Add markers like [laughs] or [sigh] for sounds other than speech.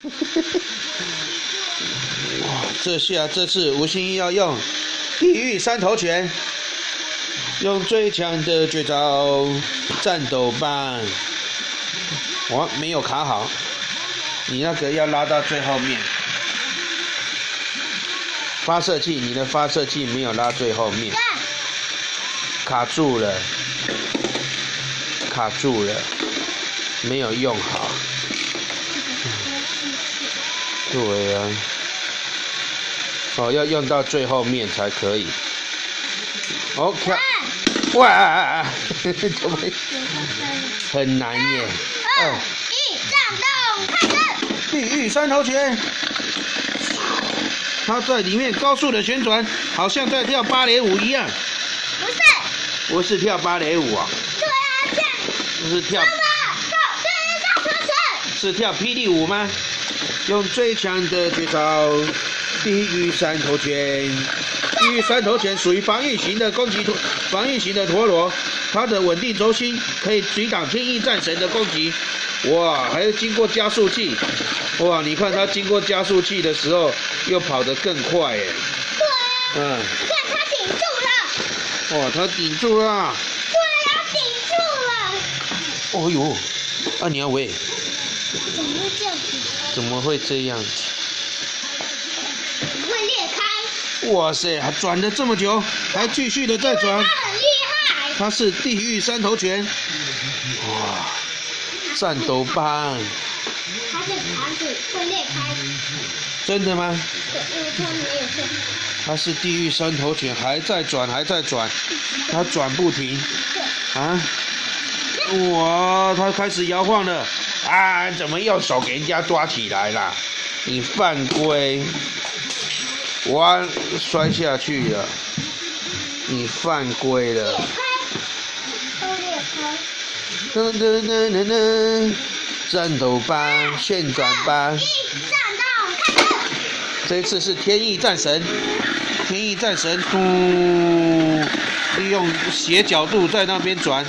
[laughs] 哇，这下这次吴心怡要用地狱三头拳，用最强的绝招战斗棒。我，没有卡好，你那个要拉到最后面。发射器，你的发射器没有拉最后面，卡住了，卡住了，没有用好。对啊，哦，要用到最后面才可以。OK，哇，怎么 [laughs] 很难耶？二一，战斗开始！地狱三头拳，他在里面高速的旋转，好像在跳芭蕾舞一样。不是，不是跳芭蕾舞啊，对啊，这样。是跳。是跳霹雳舞吗？用最强的绝招地狱三头拳。地狱三头拳属于防御型的攻击陀，防御型的陀螺，它的稳定轴心可以抵挡天翼战神的攻击。哇，还要经过加速器。哇，你看它经过加速器的时候，又跑得更快耶。对啊，嗯，你看它顶住了。哇，它顶住了。对啊，顶住了。哦呦，啊你要喂，怎么会这样子？怎么会这样？会裂开。哇塞，还转了这么久，还继续的在转。它很厉害。它是地狱三头犬，哇，战斗棒，它的盘子会裂开。真的吗？对，因为它没有。它是地狱三头犬，还在转，还在转，[laughs] 它转不停对。啊！哇，它开始摇晃了啊！怎么用手给人家抓起来啦？你犯规！哇，摔下去了，你犯规了。都裂开。噔噔噔噔噔，战斗棒，旋转棒，一，战斗开始。这一次是天翼战神，天翼战神，嘟，利用斜角度在那边转，